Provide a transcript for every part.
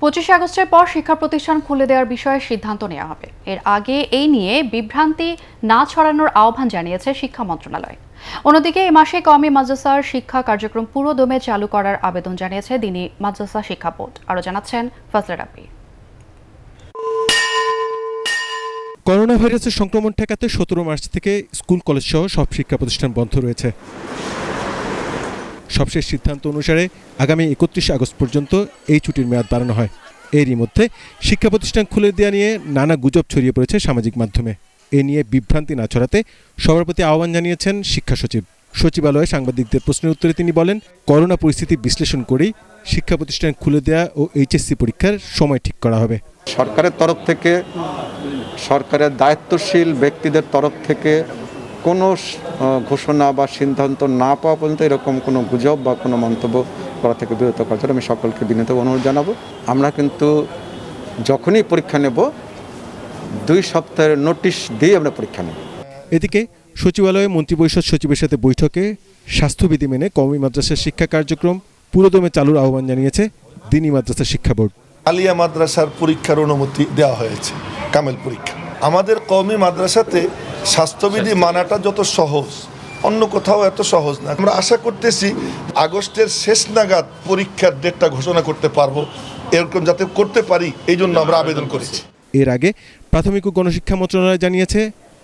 পঁচিশে আগস্টের পর শিক্ষা প্রতিষ্ঠান খুলে দেওয়ার বিষয়ে সিদ্ধান্ত নেওয়া হবে। এর আগে এই নিয়ে বিভ্রান্তি না ছড়ানোর আহ্বান জানিয়েছে শিক্ষা মন্ত্রণালয়। অন্যদিকে এই মাসে কমি মাদ্রাসার শিক্ষা কার্যক্রম পুরো দমে চালু করার আবেদন জানিয়েছে দিনী মাদ্রাসা শিক্ষা বোর্ড। আরও জানাচ্ছেন ফজলে রাব্বি। করোনা ভাইরাসের সংক্রমণ ঠেকাতে সতেরো মার্চ থেকে স্কুল কলেজ সহ সব শিক্ষা প্রতিষ্ঠান বন্ধ রয়েছে। সবশেষ সিদ্ধান্ত অনুসারে আগামী একত্রিশ আগস্ট পর্যন্ত এই ছুটির মেয়াদ বাড়ানো হয়। এরই মধ্যে শিক্ষা প্রতিষ্ঠান খুলে দেওয়া নিয়ে নানা গুজব ছড়িয়ে পড়েছে সামাজিক মাধ্যমে। এ নিয়ে বিভ্রান্তি না ছড়াতে সবার প্রতি আহ্বান জানিয়েছেন শিক্ষা সচিব। সচিবালয়ে সাংবাদিকদের প্রশ্নের উত্তরে তিনি বলেন, করোনা পরিস্থিতি বিশ্লেষণ করেই শিক্ষা প্রতিষ্ঠান খুলে দেওয়া ও এইচএসসি পরীক্ষার সময় ঠিক করা হবে। সরকারের তরফ থেকে সরকারের দায়িত্বশীল ব্যক্তিদের তরফ থেকে কোনো ঘোষণা বা সিদ্ধান্ত না পাওয়া পর্যন্ত এরকম কোনো গুজব বা কোনো মন্তব্য করা থেকে বিরত করার জন্য আমি সকলকে বিনীত অনুরোধ জানাব। আমরা কিন্তু যখনই পরীক্ষা নেব দুই সপ্তাহের নোটিশ দিয়ে আমরা পরীক্ষা নেব। এদিকে সচিবালয়ে মন্ত্রিপরিষদ সচিবের সাথে বৈঠকে স্বাস্থ্যবিধি মেনে কওমি মাদ্রাসার শিক্ষা কার্যক্রম পুরোদমে চালুর আহ্বান জানিয়েছে দিনী মাদ্রাসা শিক্ষা বোর্ড। আলিয়া মাদ্রাসার পরীক্ষার অনুমতি দেওয়া হয়েছে কামেল পরীক্ষা। আমাদের কওমি মাদ্রাসাতে স্বাস্থ্যবিধি মানাটা যত সহজ অন্য কোথাও এত সহজ না। আমরা আশা করতেছি আগস্টের শেষ নাগাদ পরীক্ষার ডেটটা ঘোষণা করতে পারব এরকম যাতে করতে পারি এই জন্য আমরা আবেদন করেছি। এর আগে প্রাথমিক ও গণশিক্ষা মন্ত্রণালয় জানিয়েছে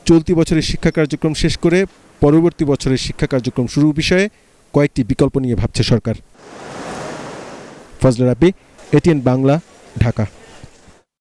চলতি বছরের শিক্ষা কার্যক্রম শেষ করে পরবর্তী বছরের শিক্ষা কার্যক্রম শুরুর বিষয়ে কয়েকটি বিকল্প নিয়ে ভাবছে সরকার। ফজলে রাব্বি এটিএন বাংলা ঢাকা।